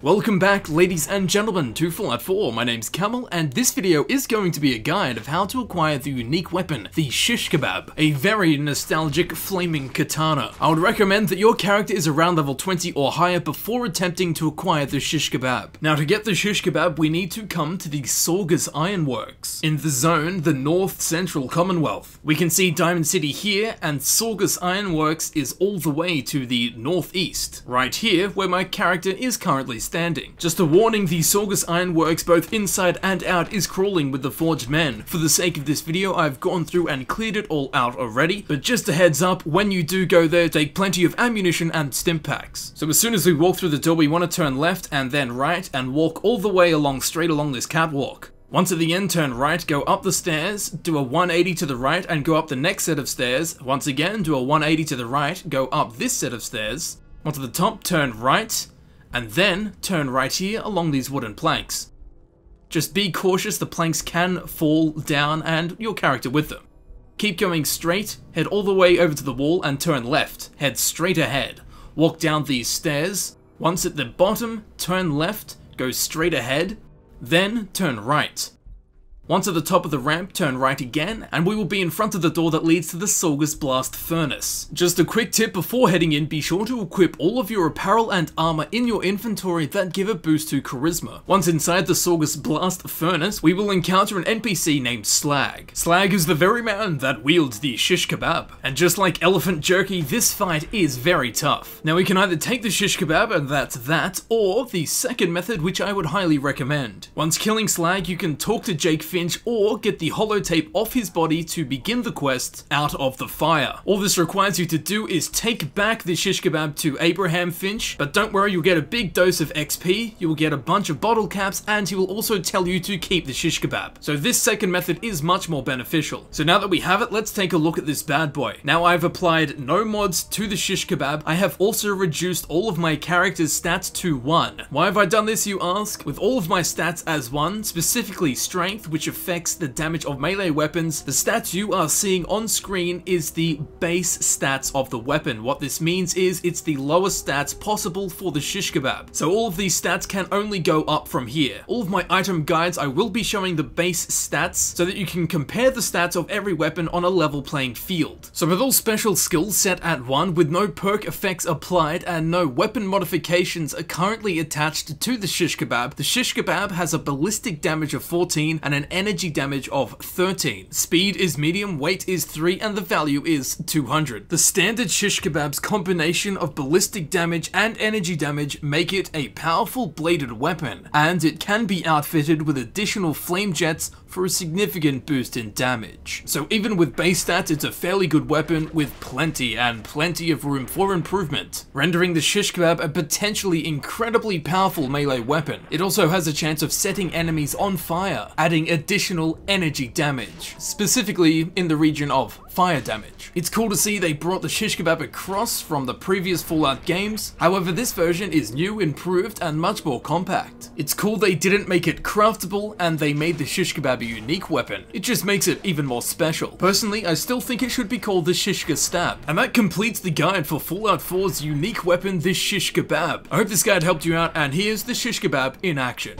Welcome back ladies and gentlemen to Fallout 4, my name's Camel and this video is going to be a guide of how to acquire the unique weapon, the Shish Kebab, a very nostalgic flaming katana. I would recommend that your character is around level 20 or higher before attempting to acquire the Shish Kebab. Now to get the Shish Kebab we need to come to the Saugus Ironworks, in the zone, the North Central Commonwealth. We can see Diamond City here and Saugus Ironworks is all the way to the northeast, right here where my character is currently standing. Just a warning, the Saugus Ironworks both inside and out is crawling with the forged men. For the sake of this video, I've gone through and cleared it all out already, but just a heads up, when you do go there, take plenty of ammunition and stim packs. So as soon as we walk through the door, we want to turn left and then right and walk all the way along straight along this catwalk. Once at the end, turn right, go up the stairs, do a 180 to the right, and go up the next set of stairs. Once again, do a 180 to the right, go up this set of stairs. Onto the top, turn right, and then turn right here along these wooden planks. Just be cautious, the planks can fall down and your character with them. Keep going straight, head all the way over to the wall and turn left, head straight ahead. Walk down these stairs, once at the bottom, turn left, go straight ahead, then turn right. Once at the top of the ramp, turn right again, and we will be in front of the door that leads to the Saugus Blast Furnace. Just a quick tip before heading in, be sure to equip all of your apparel and armor in your inventory that give a boost to Charisma. Once inside the Saugus Blast Furnace, we will encounter an NPC named Slag. Slag is the very man that wields the Shish Kebab, and just like Elephant Jerky, this fight is very tough. Now we can either take the Shish Kebab, and that's that, or the second method which I would highly recommend. Once killing Slag, you can talk to Jake Finch or get the holotape off his body to begin the quest out of the fire. All this requires you to do is take back the shish kebab to Abraham Finch, but don't worry, you'll get a big dose of XP, you will get a bunch of bottle caps, and he will also tell you to keep the shish kebab. So this second method is much more beneficial. So now that we have it, let's take a look at this bad boy. Now I've applied no mods to the shish kebab, I have also reduced all of my character's stats to 1. Why have I done this you ask? With all of my stats as 1, specifically strength, affects the damage of melee weapons, the stats you are seeing on screen is the base stats of the weapon. What this means is it's the lowest stats possible for the shish kebab. So all of these stats can only go up from here. All of my item guides, I will be showing the base stats so that you can compare the stats of every weapon on a level playing field. So with all special skills set at 1, with no perk effects applied and no weapon modifications are currently attached to the shish kebab, the shish kebab has a ballistic damage of 14 and an energy damage of 13. Speed is medium, weight is 3, and the value is 200. The standard shish kebab's combination of ballistic damage and energy damage make it a powerful bladed weapon, and it can be outfitted with additional flame jets for a significant boost in damage. So even with base stats, it's a fairly good weapon with plenty and plenty of room for improvement, rendering the shish kebab a potentially incredibly powerful melee weapon. It also has a chance of setting enemies on fire, adding additional energy damage, specifically in the region of fire damage. It's cool to see they brought the shish kebab across from the previous Fallout games, however this version is new, improved, and much more compact. It's cool they didn't make it craftable and they made the shish kebab a unique weapon. It just makes it even more special. Personally, I still think it should be called the Shishka Stab. And that completes the guide for Fallout 4's unique weapon, the Shish Kebab. I hope this guide helped you out, and here's the Shish Kebab in action.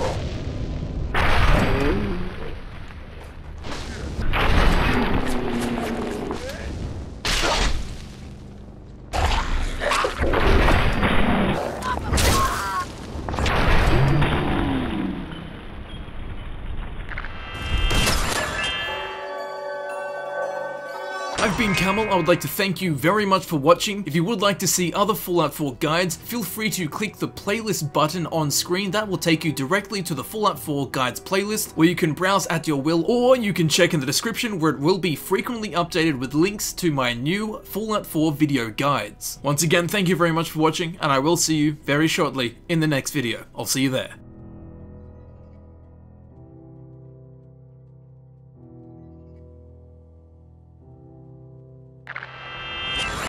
I've been Camel, I would like to thank you very much for watching. If you would like to see other Fallout 4 guides, feel free to click the playlist button on screen. That will take you directly to the Fallout 4 guides playlist where you can browse at your will or you can check in the description where it will be frequently updated with links to my new Fallout 4 video guides. Once again, thank you very much for watching and I will see you very shortly in the next video. I'll see you there.